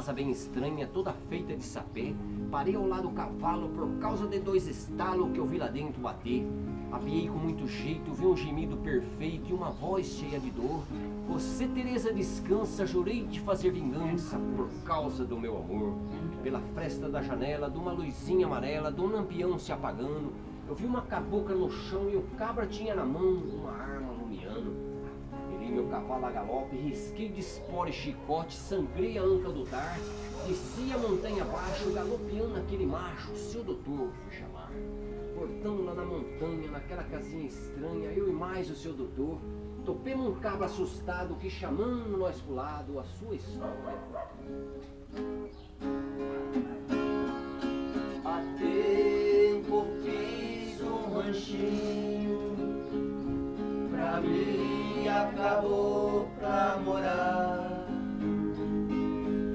casa bem estranha, toda feita de sapé. Parei ao lado do cavalo por causa de dois estalos que eu vi lá dentro bater. Apiei com muito jeito, vi um gemido perfeito e uma voz cheia de dor. Você, Teresa, descansa, jurei te fazer vingança por causa do meu amor. Pela fresta da janela, de uma luzinha amarela, de um lampião se apagando, eu vi uma cabocla no chão e o cabra tinha na mão uma arma lumiando. Virei meu cavalo a galope, risquei de espora e chicote, sangrei a anca do dar, desci a montanha abaixo, galopeando aquele macho, seu doutor, fui chamar. Portando lá na montanha, naquela casinha estranha, eu e mais o seu doutor, topemos um cabra assustado que chamando nós pro lado a sua história. Há tempo fiz um ranchinho Pra mim acabou pra morar.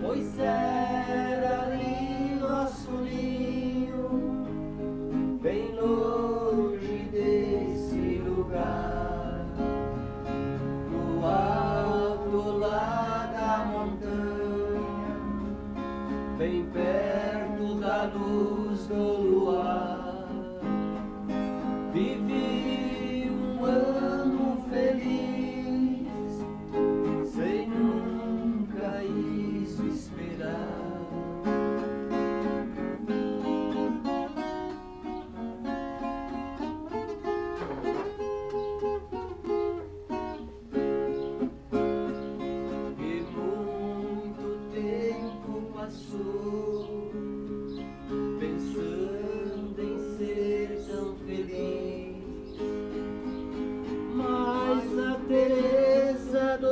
Pois era ali nosso ninho Bem longe desse lugar. No alto lá da montanha Bem perto da luz do luar. Vivi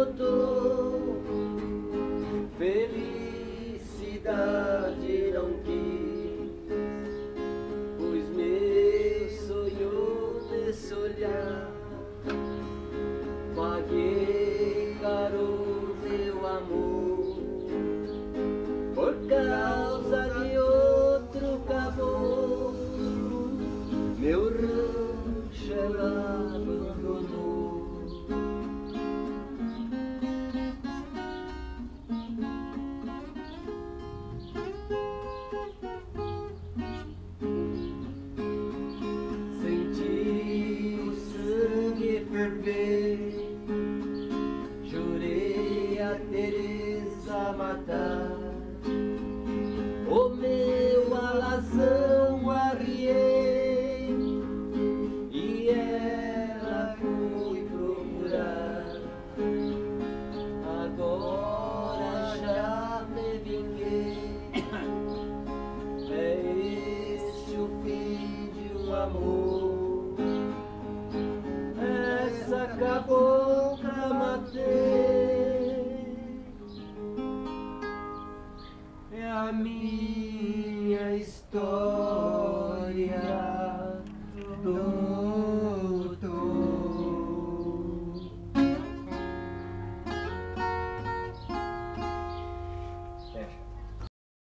Teresa matar O meu alazão arriei E ela fui procurar. Agora já me vinguei. É este o fim de um amor. Essa cabocla minha história.